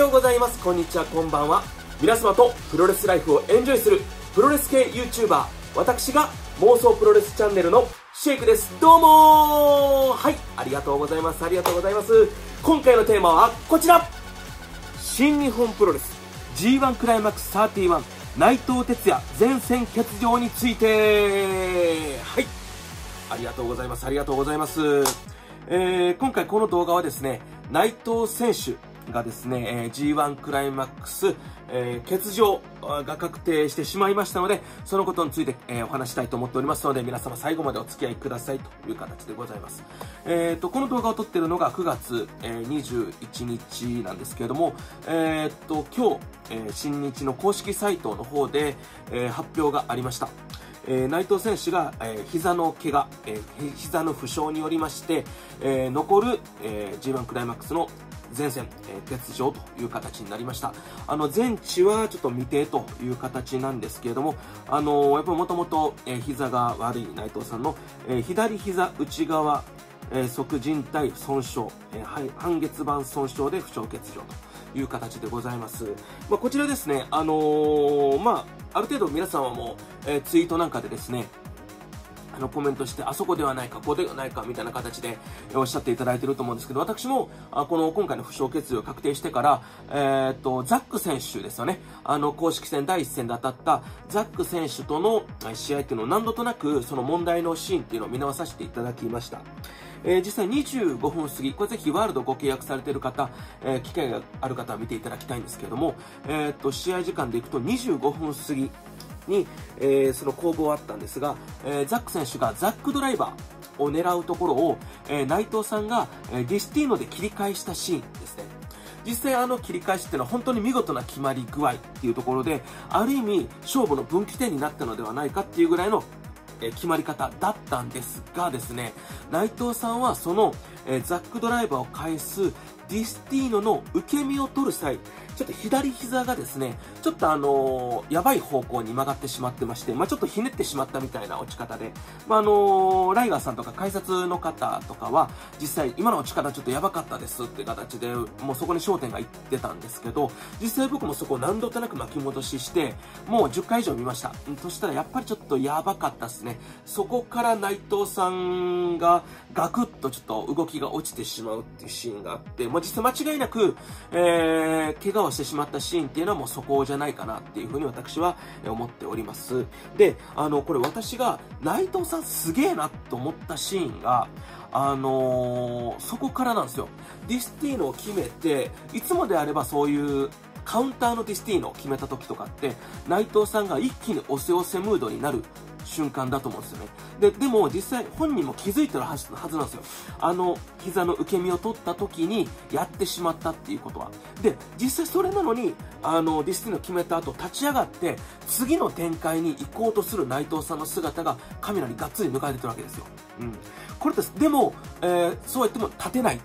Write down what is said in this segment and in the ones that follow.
ようございます。こんにちは。こんばんは。皆様とプロレスライフをエンジョイするプロレス系 YouTuber 私が妄想プロレスチャンネルのシェイクです。どうもはい。ありがとうございます。ありがとうございます。今回のテーマはこちら。新日本プロレス G1 クライマックス31内藤哲也前線欠場について。はい。ありがとうございます。ありがとうございます。えー、今回この動画はですね内藤選手がですね、えー、G1 クライマックス、えー、欠場が確定してしまいましたので、そのことについて、えー、お話したいと思っておりますので、皆様最後までお付き合いくださいという形でございます。えーと、この動画を撮っているのが9月、えー、21日なんですけれども、えーと、今日、えー、新日の公式サイトの方で、えー、発表がありました。えー、内藤選手が、えー、膝の怪我、えー、膝の負傷によりまして、えー、残る、えー、G1 クライマックスの前線、えー、欠場という形になりました。あの、全治はちょっと未定という形なんですけれども、あのー、やっぱりもともと、えー、膝が悪い内藤さんの、えー、左膝内側、えー、側靭帯損傷、えー、半月板損傷で負傷欠場という形でございます。まあ、こちらですね、あのー、まあ、ある程度皆さんはもう、えー、ツイートなんかでですね、のコメントして、あそこではないか、ここではないか、みたいな形でおっしゃっていただいていると思うんですけど、私も、あこの今回の負傷決意を確定してから、えー、っと、ザック選手ですよね。あの、公式戦第一戦で当たったザック選手との試合っていうのを何度となく、その問題のシーンっていうのを見直させていただきました。えー、実際25分過ぎ、これぜひワールドご契約されている方、えー、機会がある方は見ていただきたいんですけれども、えー、っと、試合時間でいくと25分過ぎ、に、えー、その攻防あったんですが、えー、ザック選手がザックドライバーを狙うところを、えー、内藤さんが、え、ディスティーノで切り返したシーンですね。実際あの切り返しっていうのは本当に見事な決まり具合っていうところで、ある意味勝負の分岐点になったのではないかっていうぐらいのえ決まり方だったんですがですね、内藤さんはその、えザックドライバーを返すディスティーノの受け身を取る際、ちょっと左膝がですね、ちょっとあのー、やばい方向に曲がってしまってまして、まあ、ちょっとひねってしまったみたいな落ち方で、まあ、あのー、ライガーさんとか改札の方とかは、実際今の落ち方ちょっとやばかったですって形で、もうそこに焦点がいってたんですけど、実際僕もそこを何度となく巻き戻しして、もう10回以上見ました。そしたらやっぱりちょっとやばかったですね。そこから内藤さんがガクッとちょっと動きが落ちてしまうっていうシーンがあって、まあ、実際間違いなく、えー、怪我をしてしまったシーンっていうのはもうそこじゃないかなっていうふうに私は思っております。で、あの、これ私が内藤さんすげえなと思ったシーンが、あのー、そこからなんですよ。ディスティーノを決めて、いつもであればそういうカウンターのディスティーノを決めた時とかって、内藤さんが一気に押せ押せムードになる瞬間だと思うんですよね。で、でも実際本人も気づいてるはずなんですよ。あの、膝の受け身を取った時にやってしまったっていうことは。で、実際それなのに、あの、ディスティーノ決めた後立ち上がって、次の展開に行こうとする内藤さんの姿がカメラにがっつり抜かれてるわけですよ。うん。これです。でも、えー、そうやっても立てない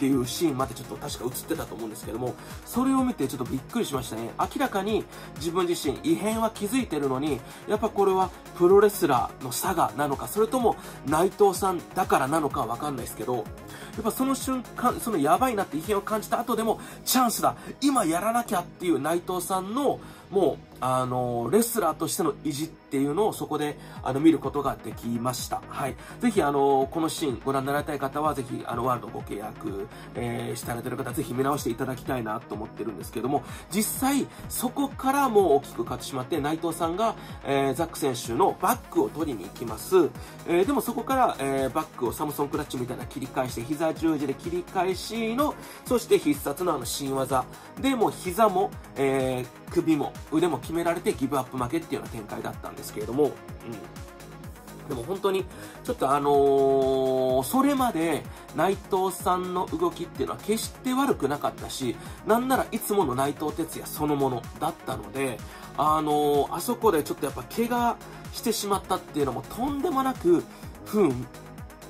っていうシーンまでちょっと確か映ってたと思うんですけども、それを見てちょっとびっくりしましたね。明らかに自分自身異変は気づいてるのに、やっぱこれはプロレスラーの差がなのか、それとも内藤さんだからなのかわかんないですけど、やっぱその瞬間、そのやばいなって異変を感じた後でも、チャンスだ今やらなきゃっていう内藤さんの、もう、あの、レスラーとしての意地っていうのをそこで、あの、見ることができました。はい。ぜひ、あの、このシーンご覧になられたい方は、ぜひ、あの、ワールドご契約、えー、してられてる方、ぜひ見直していただきたいなと思ってるんですけども、実際、そこからもう大きく勝ってしまって、内藤さんが、えー、ザック選手のバックを取りに行きます。えー、でもそこから、えー、バックをサムソンクラッチみたいな切り返して、膝十字で切り返しの、そして必殺のあの新技。で、も膝も、えー、首も腕も決められてギブアップ負けっていうような展開だったんですけれども、うん。でも本当に、ちょっとあのー、それまで内藤さんの動きっていうのは決して悪くなかったし、なんならいつもの内藤哲也そのものだったので、あのー、あそこでちょっとやっぱ怪我してしまったっていうのもとんでもなく不運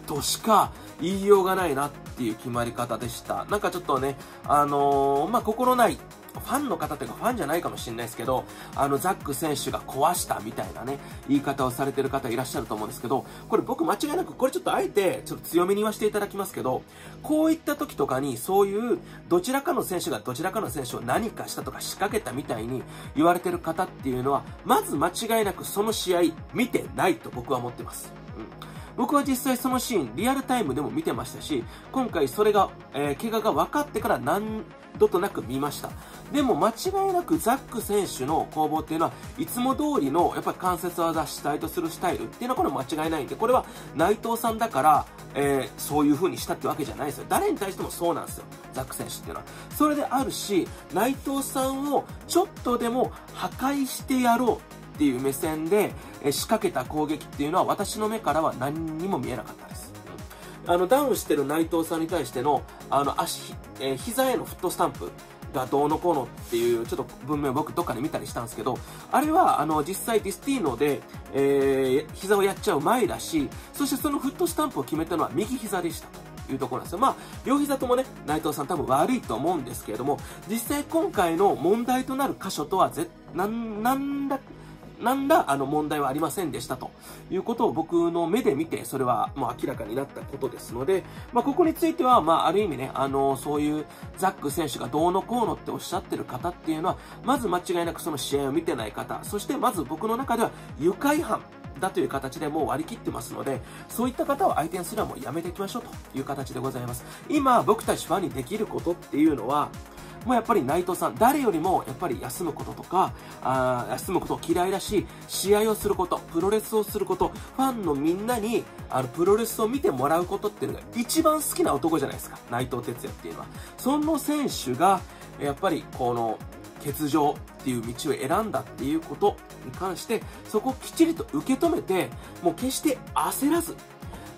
としか言いようがないなっていう決まり方でした。なんかちょっとね、あのー、まあ、心ないファンの方というかファンじゃないかもしれないですけど、あの、ザック選手が壊したみたいなね、言い方をされてる方いらっしゃると思うんですけど、これ僕間違いなく、これちょっとあえて、ちょっと強めに言わせていただきますけど、こういった時とかに、そういう、どちらかの選手がどちらかの選手を何かしたとか仕掛けたみたいに言われてる方っていうのは、まず間違いなくその試合見てないと僕は思ってます。僕は実際そのシーン、リアルタイムでも見てましたし、今回それが、えー、怪我が分かってから何度となく見ました。でも間違いなくザック選手の攻防っていうのは、いつも通りのやっぱり関節技主体とするスタイルっていうのはこれ間違いないんで、これは内藤さんだから、えー、そういう風にしたってわけじゃないですよ。誰に対してもそうなんですよ。ザック選手っていうのは。それであるし、内藤さんをちょっとでも破壊してやろうっていう目線で仕掛けた攻撃っていうのは私の目からは何にも見えなかったです。あの、ダウンしてる内藤さんに対しての、あの、足、えー、膝へのフットスタンプがどうのこうのっていう、ちょっと文面を僕どっかで見たりしたんですけど、あれは、あの、実際ディスティーノで、えー、膝をやっちゃう前だし、そしてそのフットスタンプを決めたのは右膝でしたというところなんですよ。まあ、両膝ともね、内藤さん多分悪いと思うんですけれども、実際今回の問題となる箇所とはぜ、なん、なんだ、何らあの問題はありませんでしたということを僕の目で見て、それはもう明らかになったことですので、まあ、ここについては、まあ、ある意味ね、あの、そういうザック選手がどうのこうのっておっしゃってる方っていうのは、まず間違いなくその試合を見てない方、そしてまず僕の中では愉快犯、だという形でもう割り切ってますので、そういった方を相手にするのはもうやめていきましょうという形でございます。今、僕たちファンにできることっていうのは、もうやっぱり内藤さん、誰よりもやっぱり休むこととか、あ休むことを嫌いだし、試合をすること、プロレスをすること、ファンのみんなに、あの、プロレスを見てもらうことっていうのが一番好きな男じゃないですか。内藤哲也っていうのは。その選手が、やっぱりこの、欠場っていう道を選んだっていうことに関して、そこをきっちりと受け止めて、もう決して焦らず、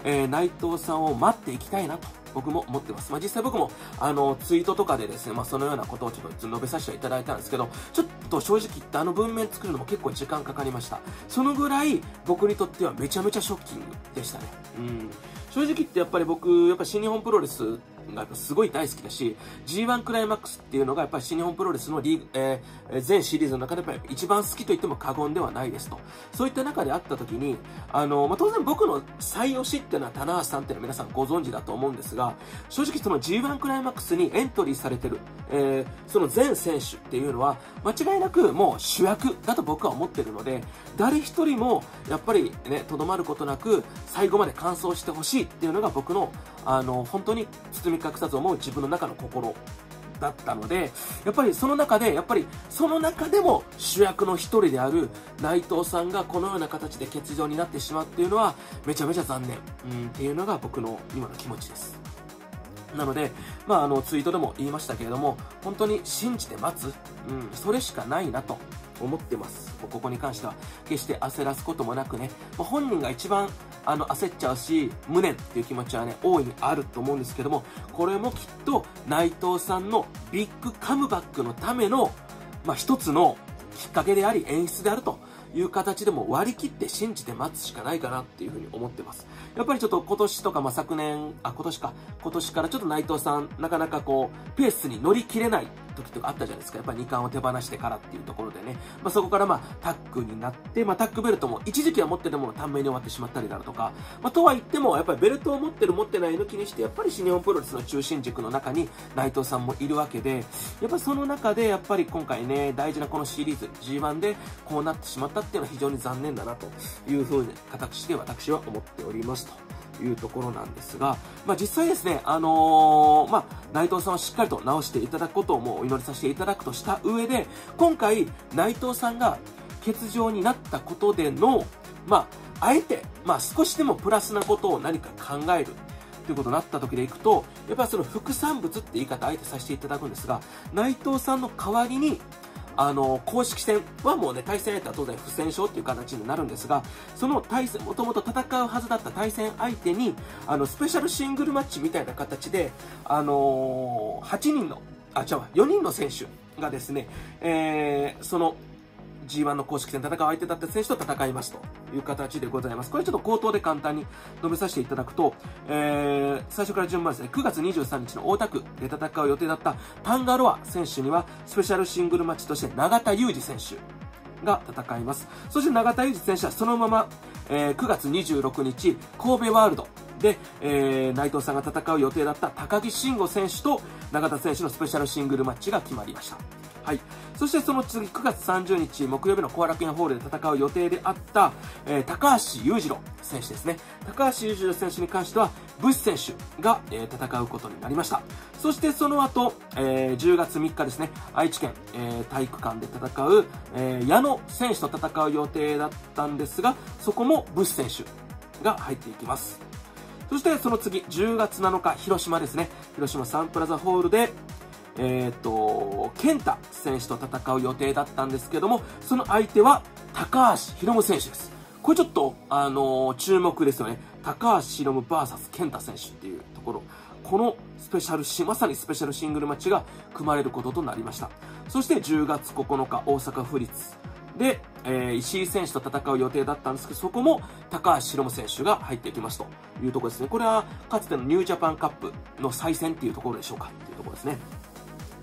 えー、内藤さんを待っていきたいなと僕も思ってます。まあ、実際僕も、あの、ツイートとかでですね、まあ、そのようなことをちょっと述べさせていただいたんですけど、ちょっと正直言ってあの文面作るのも結構時間かかりました。そのぐらい僕にとってはめちゃめちゃショッキングでしたね。うん。正直言ってやっぱり僕、やっぱ新日本プロレスがすごい大好きだし、G1 クライマックスっていうのがやっぱり新日本プロレスのリーグ、えー、全シリーズの中でやっぱり一番好きと言っても過言ではないですと。そういった中であった時に、あの、まあ、当然僕の最推しっていうのは棚橋さんっていうのは皆さんご存知だと思うんですが、正直その G1 クライマックスにエントリーされてる、えー、その全選手っていうのは、間違いなくもう主役だと僕は思ってるので、誰一人もやっぱりね、とどまることなく、最後まで完走してほしいっていうのが僕の、あの、本当に包み隠さず思う自分の中の心だったので、やっぱりその中で、やっぱりその中でも主役の一人である内藤さんがこのような形で欠場になってしまうっていうのは、めちゃめちゃ残念、うん、っていうのが僕の今の気持ちです。なので、まあ、あの、ツイートでも言いましたけれども、本当に信じて待つ、うん、それしかないなと思ってます。ここに関しては、決して焦らすこともなくね、まあ、本人が一番、あの、焦っちゃうし、無念っていう気持ちはね、大いにあると思うんですけども、これもきっと、内藤さんのビッグカムバックのための、まあ、一つのきっかけであり、演出であるという形でも割り切って信じて待つしかないかなっていうふうに思ってます。やっぱりちょっと今年とか、まあ、昨年、あ、今年か、今年からちょっと内藤さん、なかなかこう、ペースに乗り切れない時とかあったじゃないですか。やっぱり2冠を手放してからっていうところでね。まあ、そこからまあ、タックになって、まあ、タックベルトも一時期は持ってたもの短命に終わってしまったりだとか、まあ、とは言っても、やっぱりベルトを持ってる持ってない抜きにして、やっぱり新日本プロレスの中心軸の中に内藤さんもいるわけで、やっぱその中で、やっぱり今回ね、大事なこのシリーズ G1 でこうなってしまったっていうのは非常に残念だなというふうに形で私は思っておりますと。いうところなんですが、まあ、実際ですね、あのー、まあ、内藤さんはしっかりと直していただくことをもうお祈りさせていただくとした上で、今回、内藤さんが欠場になったことでの、まあ、あえて、まあ、少しでもプラスなことを何か考える。ということになった時でいくと、やっぱりその副産物って言い方あえてさせていただくんですが、内藤さんの代わりに、あの、公式戦はもうね、対戦相手は当然不戦勝っていう形になるんですが、その対戦、もともと戦うはずだった対戦相手に、あの、スペシャルシングルマッチみたいな形で、あのー、8人の、あ、違う4人の選手がですね、えー、その、G1 の公式戦戦う相手だった選手と戦いますという形でございます。これちょっと口頭で簡単に述べさせていただくと、えー、最初から順番ですね、9月23日の大田区で戦う予定だったタンガロア選手には、スペシャルシングルマッチとして永田裕二選手が戦います。そして永田裕二選手はそのまま、えー、9月26日、神戸ワールドで、えー、内藤さんが戦う予定だった高木慎吾選手と永田選手のスペシャルシングルマッチが決まりました。はい。そしてその次、9月30日木曜日の後楽園ホールで戦う予定であった、えー、高橋裕次郎選手ですね。高橋裕次郎選手に関しては、ブッシュ選手が、えー、戦うことになりました。そしてその後、えー、10月3日ですね、愛知県、えー、体育館で戦う、えー、矢野選手と戦う予定だったんですが、そこもブッシュ選手が入っていきます。そしてその次、10月7日、広島ですね。広島サンプラザホールで、えっ、ー、と、健太選手と戦う予定だったんですけども、その相手は高橋宏夢選手です。これちょっと、あのー、注目ですよね。高橋宏夢 VS 健太選手っていうところ。このスペシャルシ、まさにスペシャルシングルマッチが組まれることとなりました。そして10月9日、大阪府立で、えー、石井選手と戦う予定だったんですけど、そこも高橋宏夢選手が入ってきますというところですね。これはかつてのニュージャパンカップの再戦っていうところでしょうかっていうところですね。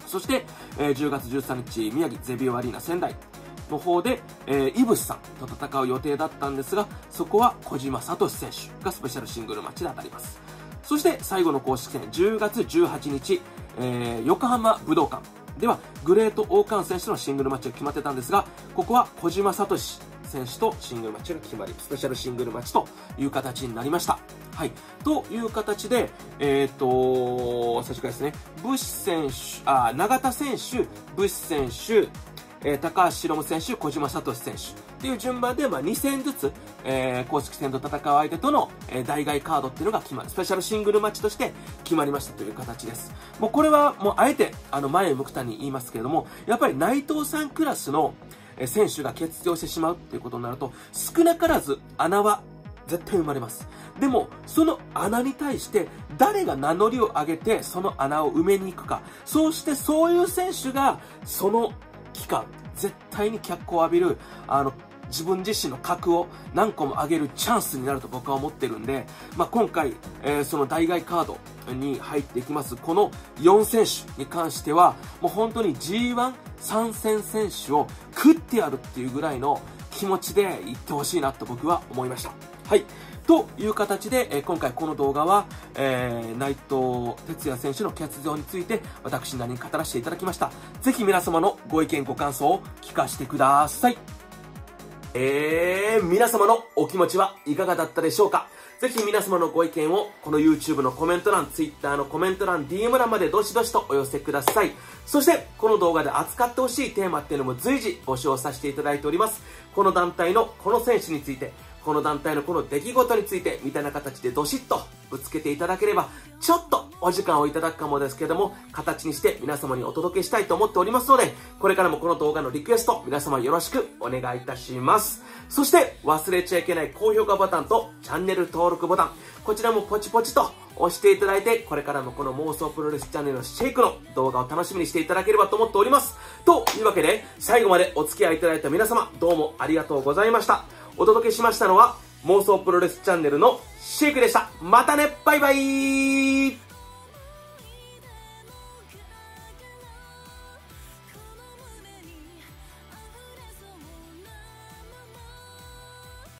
そして、えー、10月13日、宮城ゼビオアリーナ仙台の方で、えー、イブスさんと戦う予定だったんですが、そこは小島聡選手がスペシャルシングルマッチで当たります。そして最後の公式戦、10月18日、えー、横浜武道館では、グレート王冠選手のシングルマッチが決まってたんですが、ここは小島聡選手とシングルマッチが決まり、スペシャルシングルマッチという形になりました。はい。という形で、えっ、ー、と、最初からですね、ブッシュ選手、あ、永田選手、ブッシュ選手、えー、高橋宏夢選手、小島聡選手。っていう順番で、まあ、2戦ずつ、えー、公式戦と戦う相手との、えー、代替カードっていうのが決まる、スペシャルシングルマッチとして決まりましたという形です。もうこれは、もうあえて、あの、前を向くたに言いますけれども、やっぱり内藤さんクラスの、え選手が欠場してしまうっていうことになると、少なからず穴は絶対生まれます。でも、その穴に対して誰が名乗りを上げてその穴を埋めに行くか。そうしてそういう選手がその期間、絶対に脚光を浴びる、あの、自分自身の格を何個も上げるチャンスになると僕は思ってるんで、まあ、今回、えー、その代替カードに入っていきます、この4選手に関しては、もう本当に G1 参戦選手を食ってやるっていうぐらいの気持ちで行ってほしいなと僕は思いました。はい。という形で、え、今回この動画は、えー、内藤哲也選手の欠場について私なりに語らせていただきました。ぜひ皆様のご意見ご感想を聞かせてください。えー、皆様のお気持ちはいかがだったでしょうか？ぜひ皆様のご意見をこの YouTube のコメント欄、Twitter のコメント欄、DM 欄までどしどしとお寄せください。そして、この動画で扱ってほしいテーマっていうのも随時募集させていただいております。この団体のこの選手について、この団体のこの出来事について、みたいな形でどしっとぶつけていただければ、ちょっとお時間をいただくかもですけども、形にして皆様にお届けしたいと思っておりますので、これからもこの動画のリクエスト、皆様よろしくお願いいたします。そして、忘れちゃいけない高評価ボタンとチャンネル登録ボタン、こちらもポチポチと押していただいて、これからもこの妄想プロレスチャンネルのシェイクの動画を楽しみにしていただければと思っております。というわけで、最後までお付き合いいただいた皆様、どうもありがとうございました。お届けしましたのは、妄想プロレスチャンネルのシェイクでした。またねバイバイ